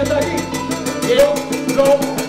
senta aí. Eu não